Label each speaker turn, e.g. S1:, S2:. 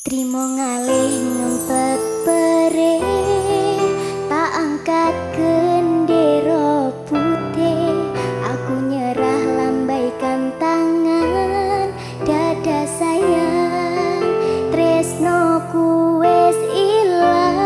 S1: Trimo ngalih ngempet pere Tak angkat gendera putih. Aku nyerah lambaikan tangan Dada sayang Tresno kuwes ilang.